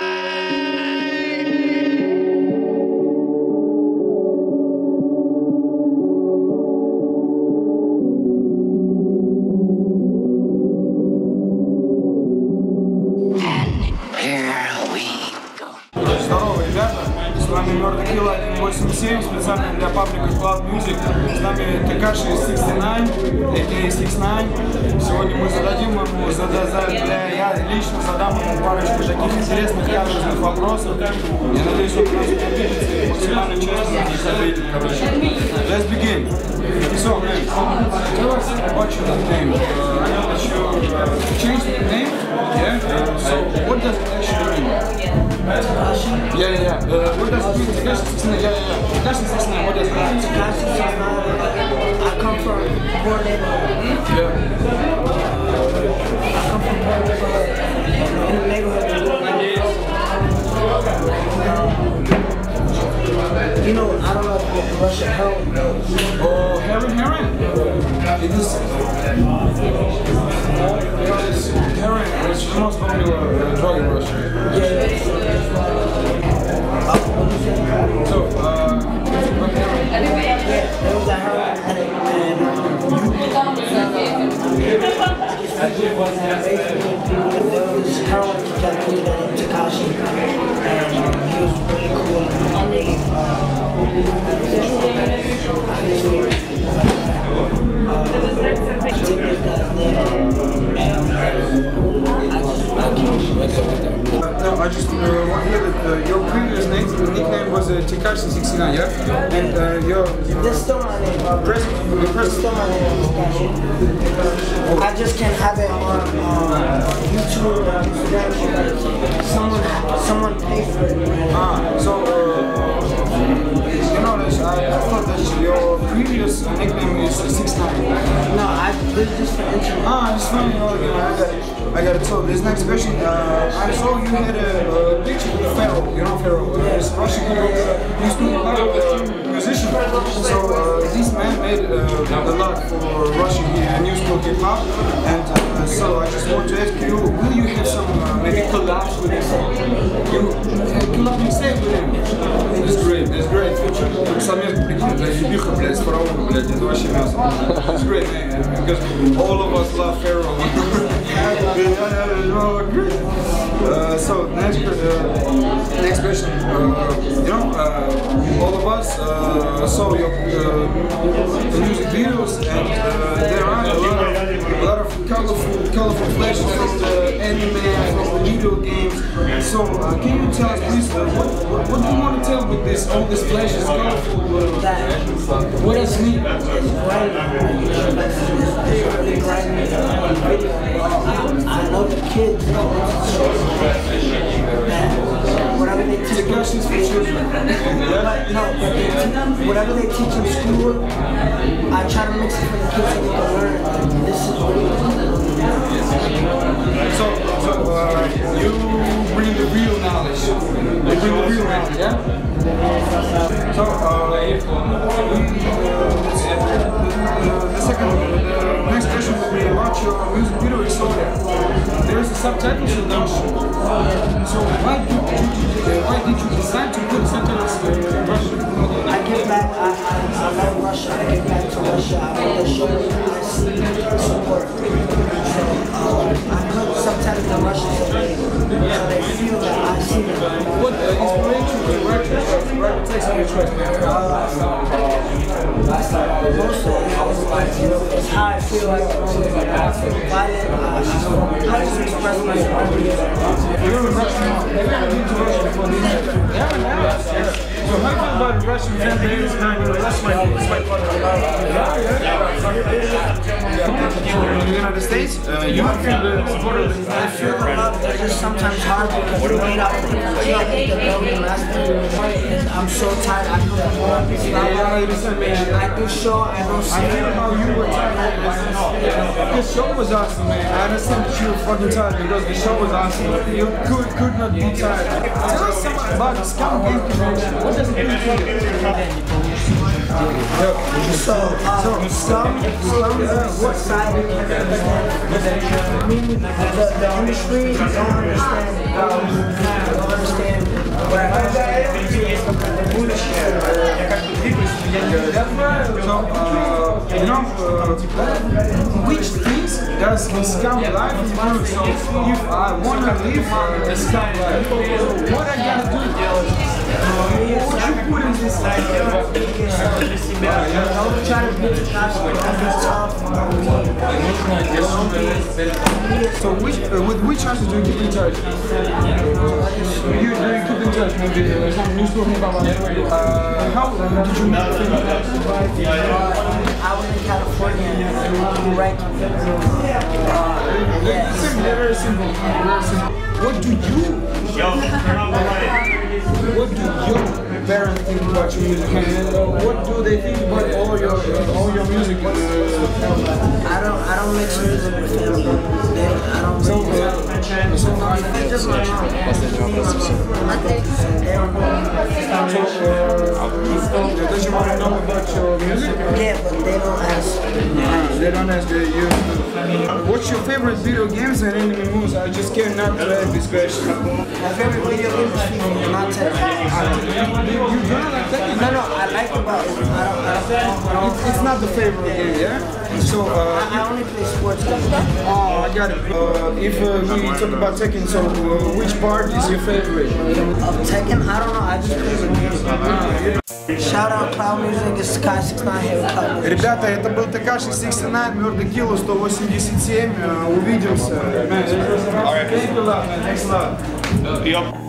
Bye. 87 специально для паблика Cloud Music. С нами Такаши 69, AKA 69. Сегодня мы зададим ему, зада, э, за, я лично задам ему парочку таких интересных, ярких вопросов. Я надеюсь, он нас максимально честно на них. Let's begin. So, man, tell us about your name. Uh, I know that you uh, changed the name, yeah? Uh, so, what does it actually mean? Yeah, yeah, yeah. Uh, what does it mean? 69, yeah, yeah, 69, what does it mean? I come from poor neighborhood. Yeah. I come from poor neighborhood. In the neighborhood. You know, I don't know if Russia help. Oh, Heron, Heron. It is. Uh, Tekashi 69, yeah? And uh, your That's still my name. present, your That's present, still my name. Takashi. I just can't have it on um, YouTube or Instagram. Someone, someone pay for it. ah, so, uh, you know, I, I thought that your previous nickname is 69. Ah, funny, you know, I got. I got it. So this next question, uh, I saw you had a, a picture with Pharaoh. You know Pharaoh, uh, this Russian uh, to be a lot of uh, musician. So uh, this man made uh, a lot for Russian here, new school hip hop. And uh, so I just want to ask you, will you have some uh, maybe collabs with him? You uh, great. Совместно прикинь, да, ебиха, блядь, с Фараоном, блядь, это вообще мясо. It's great, man, because all of us love Pharaoh. Uh, so next, uh, next question. Uh, you know, uh, all of us uh, saw your music videos, and there are a lot of, a lot of colorful, colorful flashes from the anime, from the video games. So can you tell us, please, what, what, what do you want to tell with this, all these flashes, colorful? What does it? I know the kids. No, but whatever they teach in school, I try to mix it for the kids so they can learn. This is So, so uh, you bring the real knowledge. You bring the real knowledge, yeah? So, uh, uh, the second, the next question will be about your music video. So, there is a subtitle in Russian. So, why you, why did you decide to put subtitles in Russian? I back. I, I, I love Russia. I give back to Russia. I want to show them I see the support. So um, I put subtitles in Russian so they, so they feel that I see them. What uh, inspired you to your write the text on your choice, man? Mostly, it's, it's how I feel like um, violent. Uh, I just express a Russian. Have you ever been to Russia before? Yeah, yeah. So how do you feel about the Russian that's my, that's my In the United States, uh, you the of the I feel the it's sometimes hard the building last time. I'm so tired. I come from work. it's not I do show, I don't I feel how you were tired the show was awesome, man. I understand that you were fucking tired because the show was awesome. You could could not be tired. Tell us something about Scum Gang Convention. What does it mean to you? So, so Scum, Scum, uh, what side of the mean, the, industry don't understand. Don't understand. So, uh, you know, uh, which things does scam life improve? So if I wanna live a scam life, what I gotta do? What you put in this life? Because it's tough. So which uh, with which artist do you keep in touch? Uh, uh, how did you meet Finn? I was in California right uh, simple. What do you? What do your parents think about your music? And uh, what do they think about all your uh, all your music? Uh, I don't I don't mix music with them. Know about your music? Yeah, but they don't ask. They don't ask you. Uh, what's your favorite video games and anime movies? I just cannot ask this question. My favorite video game is FIFA, not Tekken. You, you don't like Tekken? No, no, I like it, but I don't, I don't, I don't It's, it's not the favorite game, yeah? So, uh, I only play sports games. oh, I got it. Uh, if uh, we talk about Tekken, so uh, which part is your favorite? Of Tekken, I don't know, I just play the game. Ребята, это был Такаши 69, Мёрдо Киллу 187. Увидимся. Yep.